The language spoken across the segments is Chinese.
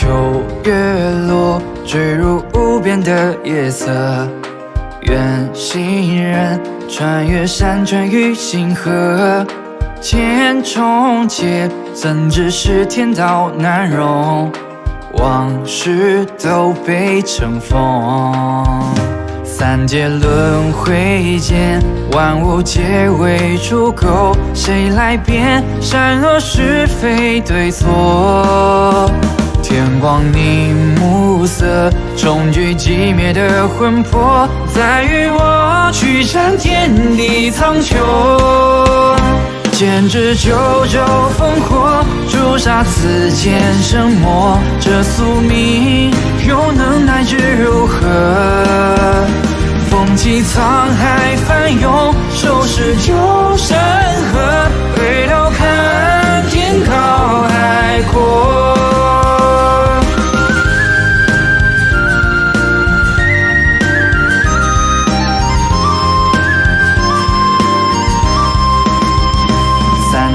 秋月落，坠入无边的夜色。远行人穿越山川与星河，千重劫，怎知是天道难容？往事都被尘封。三界轮回间，万物皆为刍狗。谁来辨善恶是非对错？天光凝暮色，重聚寂灭的魂魄，再与我去战天地苍穹。剑指九州烽火，诛杀此间神魔。这宿命又能奈之如何？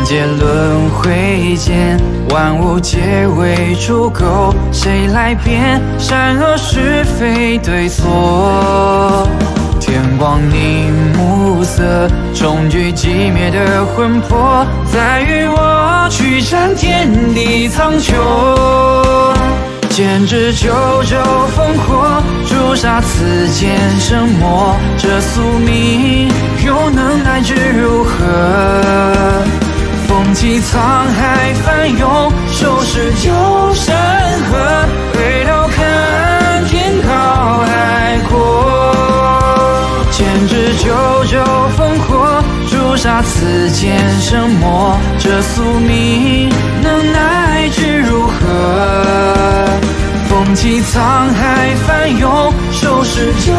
界轮回间，万物皆为刍狗。谁来辨善恶是非对错？天光凝暮色，重聚寂灭的魂魄，再与我去战天地苍穹。剑指九州烽火，诛杀此间神魔。这宿命又能奈之如何？起沧海翻涌，收拾旧山河，回头看天高海阔。剑指九州烽火，诛杀此间神魔。这宿命能奈之如何？风起沧海翻涌，收拾旧